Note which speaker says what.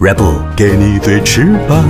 Speaker 1: Rebel，给你对翅膀。